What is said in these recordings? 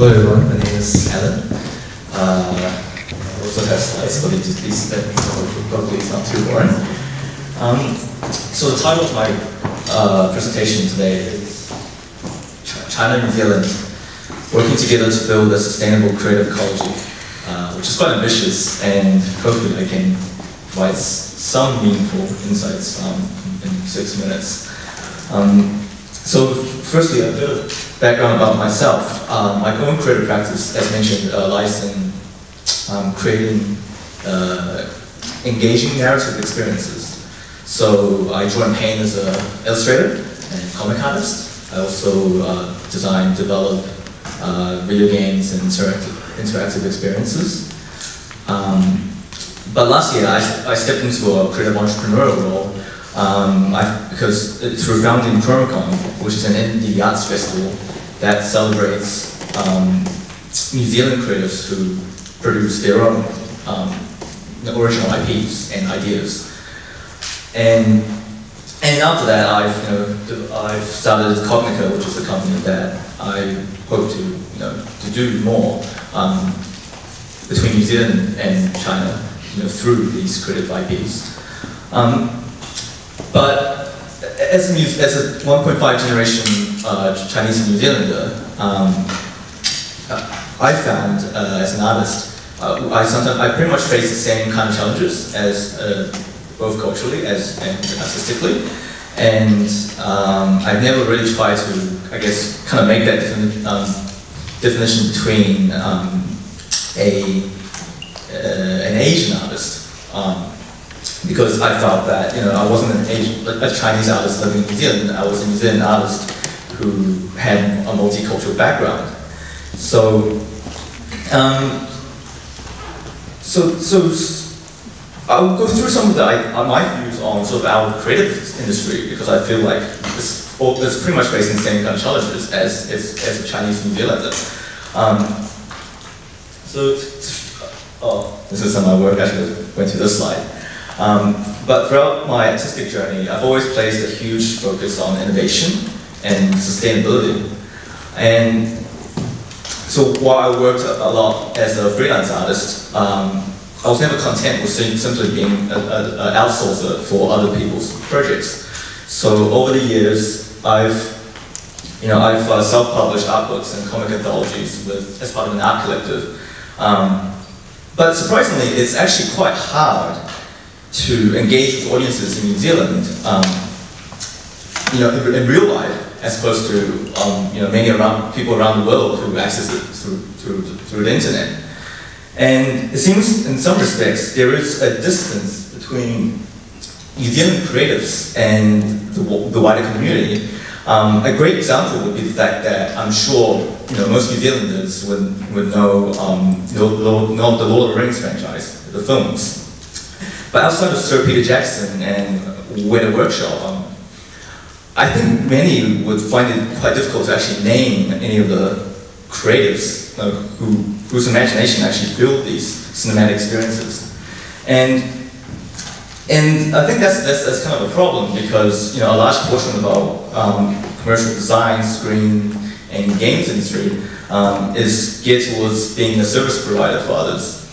Hello everyone, my name is Allan. Uh, I also have slides, but it is that probably it's not too boring. Um, so the title of my uh, presentation today is Ch- China and New Zealand working together to build a sustainable creative ecology, uh, which is quite ambitious, and hopefully I can provide some meaningful insights um, in six minutes. Um, so firstly, a bit of background about myself. Um, my own creative practice, as mentioned, uh, lies in um, creating uh, engaging narrative experiences. So I joined Paint as an illustrator and comic artist. I also uh, design, develop uh, video games and interactive, interactive experiences. Um, but last year, I, I stepped into a creative entrepreneurial role um, I, because through founding Chromacon, which is an indie arts festival that celebrates um, New Zealand creatives who produce their own um, original IPs and ideas. And and after that, I've you know I've started Kognika, which is a company that I hope to you know to do more um, between New Zealand and China, you know, through these creative IPs. Um, but as a, as a 1.5 generation uh, Chinese New Zealander, um, uh, I found uh, as an artist, uh, I sometimes I pretty much face the same kind of challenges as uh, both culturally as and artistically, and um, I've never really tried to, I guess, kind of make that um, definition between um, a uh, an Asian artist. Because I felt that you know I wasn't an Asian, a Chinese artist living in New Zealand. I was a New Zealand artist who had a multicultural background. So, um, so, so I'll go through some of the, my views on sort of our creative industry because I feel like it's, it's pretty much facing the same kind of challenges as, as, as a Chinese New Zealander. Um, so, oh, this is some of my work. Have went to this slide. Um, but throughout my artistic journey, I've always placed a huge focus on innovation and sustainability. And so while I worked a lot as a freelance artist, um, I was never content with simply being an outsourcer for other people's projects. So over the years, I've you know, I've uh, self-published art books and comic anthologies with, as part of an art collective. Um, but surprisingly, it's actually quite hard to engage with audiences in New Zealand, um, you know, in, in real life, as opposed to um, you know many around people around the world who access it through through through the internet. And it seems, in some respects, there is a distance between New Zealand creatives and the, the wider community. Um, a great example would be the fact that I'm sure you know most New Zealanders would, would know, um, know, know know the Lord of the Rings franchise, the films. But outside of Sir Peter Jackson and Weta Workshop, um, I think many would find it quite difficult to actually name any of the creatives uh, who, whose imagination actually filled these cinematic experiences. And and I think that's, that's, that's kind of a problem because you know a large portion of our um, commercial design, screen, and games industry um, is geared towards being a service provider for others.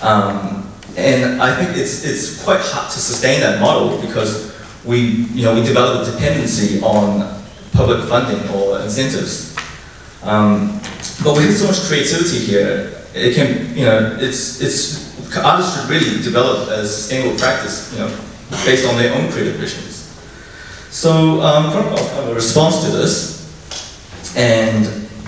Um, and I think it's, it's quite hard to sustain that model because we, you know, we develop a dependency on public funding or incentives. Um, but with so much creativity here, it can, you know, it's, it's, artists should really develop a sustainable practice, you know, based on their own creative visions. So, um, a response to this, and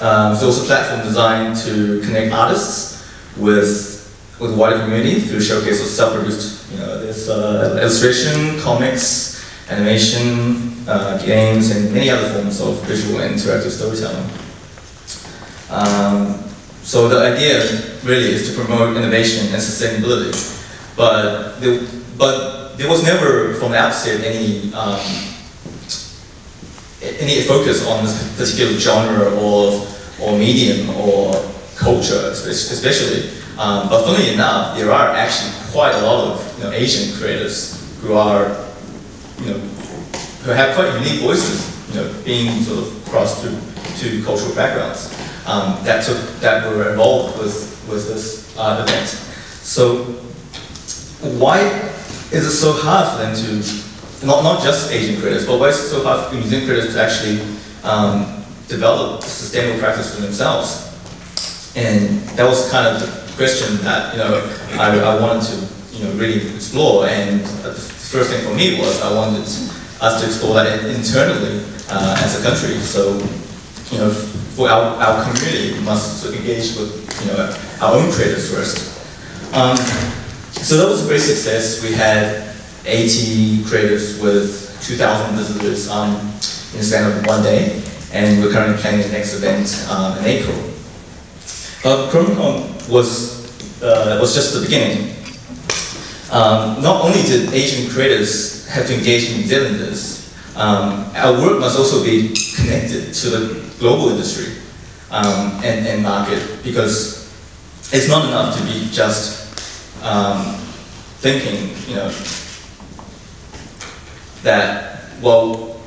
um, it's also platform designed to connect artists with with the wider community through showcase of self-produced, you know, there's uh, illustration, comics, animation, uh, games, and many other forms of visual and interactive storytelling. Um, so the idea really is to promote innovation and sustainability, but there, but there was never from the outset any um, any focus on this particular genre or or medium or culture, especially. Um, but funnily enough, there are actually quite a lot of you know, Asian creators who are, you know, who have quite unique voices, you know, being sort of crossed through two cultural backgrounds. um, that took that were involved with with this uh, event. So why is it so hard for them to not not just Asian creators, but why is it so hard for museum creators to actually um, develop sustainable practice for themselves? And that was kind of question that you know I, I wanted to you know really explore. And the first thing for me was I wanted us to explore that internally uh, as a country. So you know for our, our community, must engage with you know our own creators first. Um, so that was a great success. We had 80 creators with 2,000 visitors um, in the span of one day, and we're currently planning the next event um, in April. But Chromacon was, uh, was just the beginning. Um, not only did Asian creators have to engage New Zealanders, um, our work must also be connected to the global industry um, and, and market because it's not enough to be just um, thinking, you know, that, well,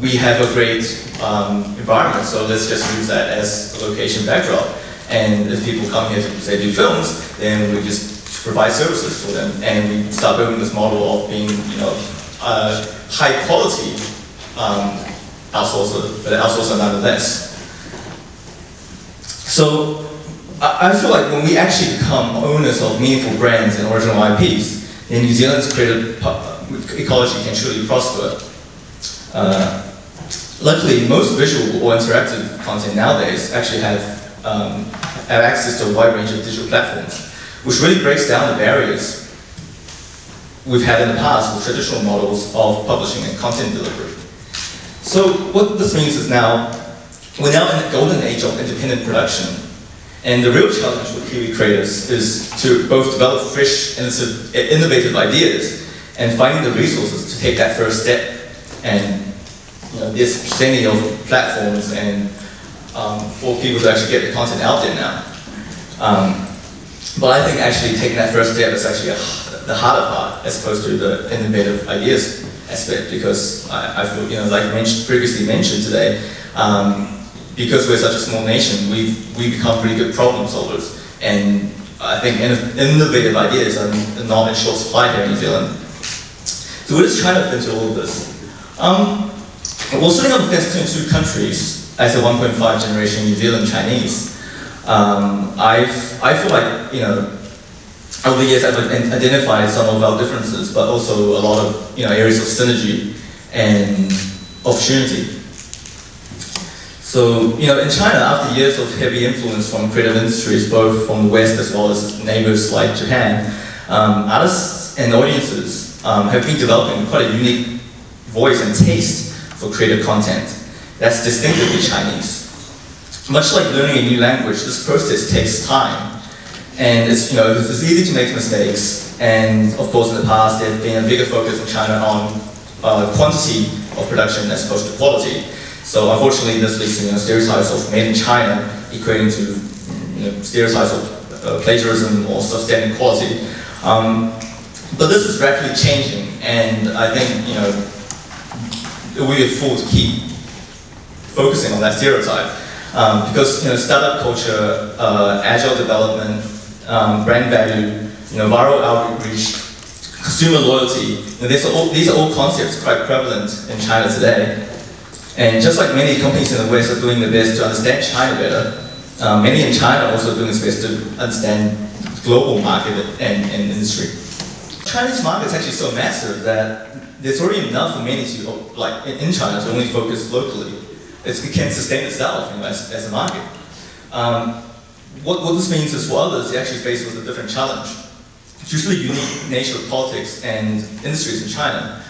we have a great um, environment, so let's just use that as a location backdrop. And if people come here to say do films, then we just provide services for them, and we start building this model of being, you know, high quality um, outsourcer, but outsourcer nonetheless. So I feel like when we actually become owners of meaningful brands and original IPs, then New Zealand's creative ecology can truly prosper. Uh, luckily, most visual or interactive content nowadays actually have, um, have access to a wide range of digital platforms, which really breaks down the barriers we've had in the past with traditional models of publishing and content delivery. So what this means is now, we're now in the golden age of independent production, and the real challenge with Kiwi creators is to both develop fresh, and innovative ideas and finding the resources to take that first step. And you know, there's plenty of platforms and um, for people to actually get the content out there now. Um, but I think actually taking that first step is actually a, the harder part as opposed to the innovative ideas aspect because I, I feel, you know, like mentioned, previously mentioned today, um, because we're such a small nation, we we become pretty good problem solvers. And I think innovative ideas are not in short supply here in New Zealand. So where does China fit into all of this? Um, well, setting up between two countries as a 1.5 generation New Zealand Chinese, um, i I feel like, you know, over the years I've identified some of our differences, but also a lot of you know, areas of synergy and opportunity. So, you know, in China, after years of heavy influence from creative industries, both from the West as well as neighbors like Japan, um, artists and audiences um, have been developing quite a unique voice and taste for creative content that's distinctively Chinese. Much like learning a new language, this process takes time. And it's, you know, it's easy to make mistakes. And of course, in the past, there's been a bigger focus in China on uh, quantity of production as opposed to quality. So unfortunately, this leads to you know, stereotypes of made in China equating to you know, stereotypes of uh, plagiarism or substandard quality. Um, but this is rapidly changing, and I think you know it will be a fool to keep focusing on that stereotype um, because you know startup culture, uh, agile development, um, brand value, you know viral outreach, consumer loyalty. You know, these, are all, these are all concepts quite prevalent in China today. And just like many companies in the West are doing their best to understand China better, uh, many in China are also doing their best to understand global market and, and industry. Chinese market is actually so massive that there's already enough for many to, like in China, to only focus locally. It's, it can sustain itself you know, as, as a market. Um, what, what this means is for others, they actually face with a different challenge. It's usually unique nature of politics and industries in China.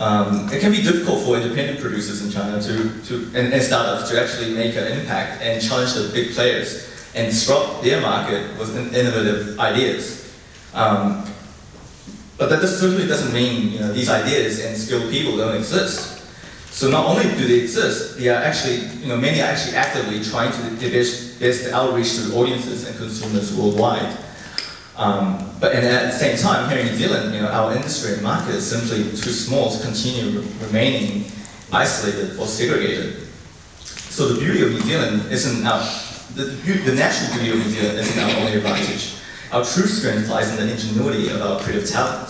Um, it can be difficult for independent producers in China to, to and, and, startups to actually make an impact and challenge the big players and disrupt their market with innovative ideas. Um, but that certainly doesn't mean you know, these ideas and skilled people don't exist. So not only do they exist, they are actually, you know, many are actually actively trying to best, best outreach to audiences and consumers worldwide. Um, but and at the same time, here in New Zealand, you know, our industry and market is simply too small to continue remaining isolated or segregated. So the beauty of New Zealand isn't our, the, the natural beauty of New Zealand isn't our only advantage. Our true strength lies in the ingenuity of our creative talent.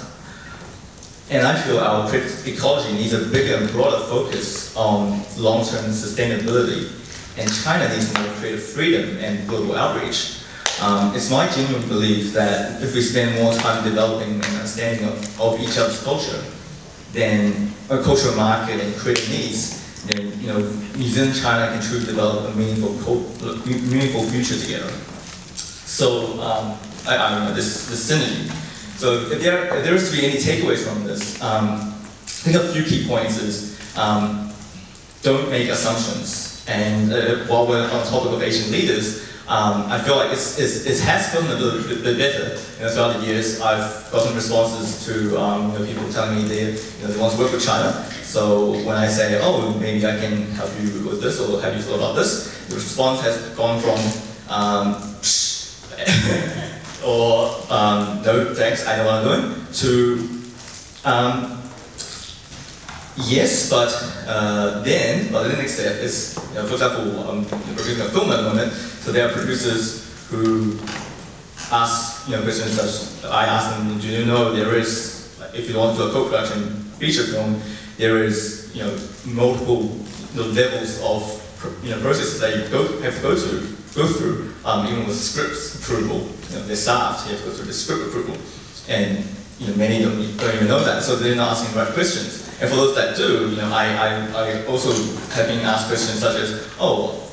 And I feel our ecology needs a bigger and broader focus on long-term sustainability. And China needs more creative freedom and global outreach. Um, it's my genuine belief that if we spend more time developing an understanding of, of each other's culture, then a cultural market and creative needs, then you know, New China can truly develop a meaningful, meaningful future together. So um, I, I don't know, this, this synergy. So if there, if there is to be any takeaways from this, um, I think a few key points is um, don't make assumptions. And uh, while we're on topic of Asian leaders, um, I feel like it's, it's, it has gotten a little bit, bit better. You know, throughout the years, I've gotten responses to um, you know, people telling me they, you know, they want to work with China. So when I say, oh, maybe I can help you with this, or have you thought about this, the response has gone from, um, or um, no thanks, I know what I'm doing, to um, yes, but uh, then, but the next step is, you know, for example, I'm producing a film at the moment, so there are producers who ask, you know, questions such, I ask them, do you know there is, if you want to do a co-production feature film, there is, you know, multiple you know, levels of you know, processes that you go, have to go to go through, um, even with scripts approval. You know, they're staffed, you have to go through the script approval. And you know, many don't, don't even know that, so they're not asking the right questions. And for those that do, you know, I, I, I also have been asked questions such as, oh,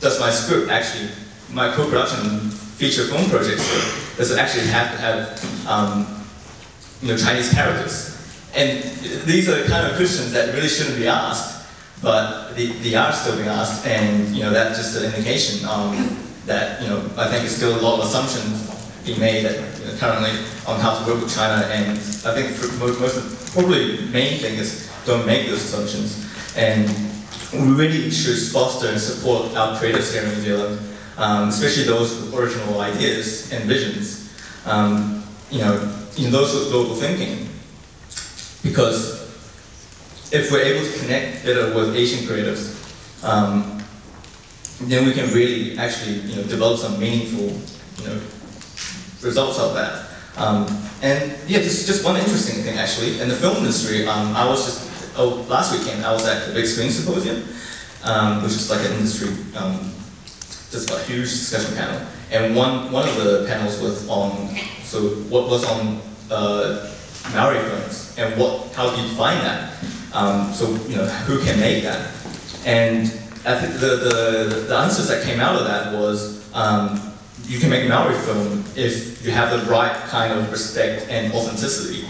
does my script actually, my co-production feature film project script, does it actually have to have um, you know, Chinese characters? And these are the kind of questions that really shouldn't be asked but they, the are still being asked, and you know that's just an indication um, that you know I think it's still a lot of assumptions being made currently on how to work with China, and I think most, most probably main thing is don't make those assumptions, and we really should foster and support our creatives here in New Zealand, um, especially those with original ideas and visions, um, you know, in those with global thinking, because if we're able to connect better with Asian creatives, um, then we can really actually you know, develop some meaningful you know, results out of that. Um, and yeah, this is just one interesting thing actually. In the film industry, um, I was just, oh, last weekend I was at the Big Screen Symposium, um, which is like an industry, um, just a huge discussion panel. And one, one of the panels was on, so what was on uh, Maori films and what, how do you define that? Um, so, you know, who can make that? And I think the, the, the answers that came out of that was um, you can make a Maori film if you have the right kind of respect and authenticity.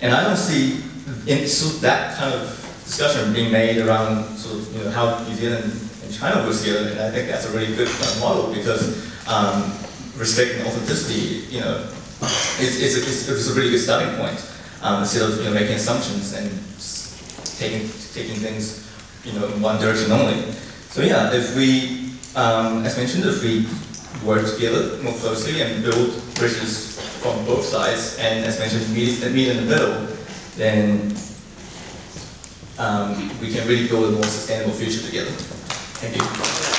And I don't see in, so that kind of discussion being made around sort of, you know, how New Zealand and China work together, and I think that's a really good model because um, respect and authenticity, you know, it's, it's, a, it's, a really good starting point um, instead of you know, making assumptions and taking, taking things you know, in one direction only. So yeah, if we, um, as mentioned, if we work together more closely and build bridges from both sides, and as mentioned, meet, meet in the middle, then um, we can really build a more sustainable future together. Thank you.